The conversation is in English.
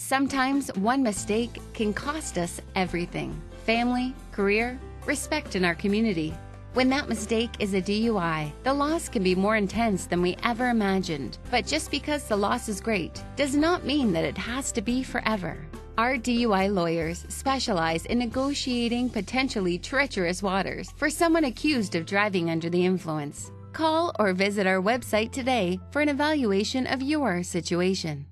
Sometimes one mistake can cost us everything family, career, respect in our community. When that mistake is a DUI, the loss can be more intense than we ever imagined. But just because the loss is great does not mean that it has to be forever. Our DUI lawyers specialize in negotiating potentially treacherous waters for someone accused of driving under the influence. Call or visit our website today for an evaluation of your situation.